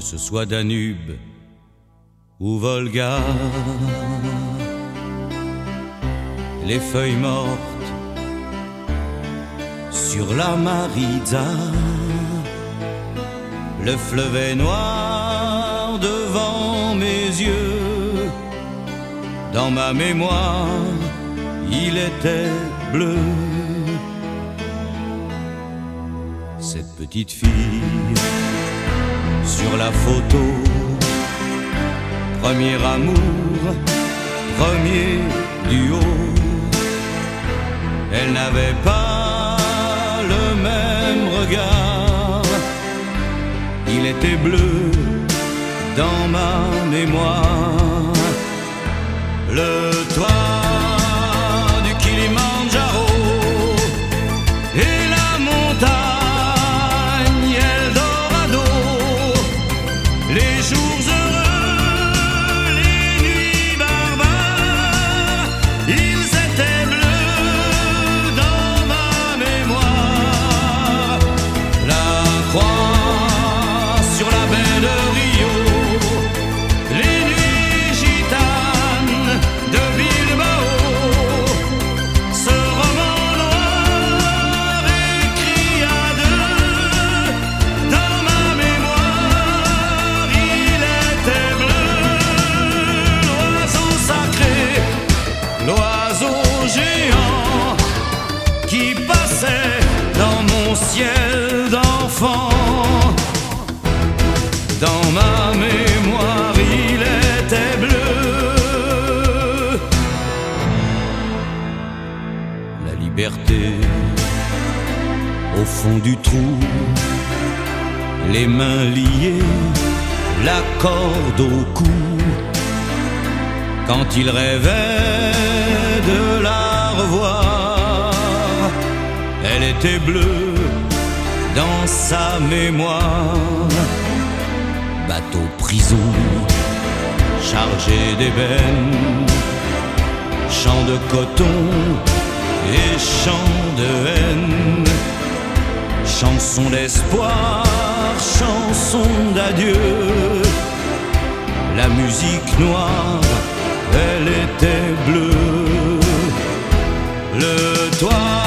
ce soit Danube ou Volga. Les feuilles mortes sur la Maritza, le fleuve noir devant mes yeux. Dans ma mémoire, il était bleu. Cette petite fille sur la photo, premier amour, premier duo. Elle n'avait pas le même regard, il était bleu dans ma mémoire. Dans mon ciel d'enfant. Dans ma mémoire, il était bleu. La liberté au fond du trou, les mains liées, la corde au cou. Quand il rêvait bleue dans sa mémoire. Bateau prison, chargé d'ébène, champ de coton et champ de haine. Chanson d'espoir, chanson d'adieu. La musique noire, elle était bleue. Le toit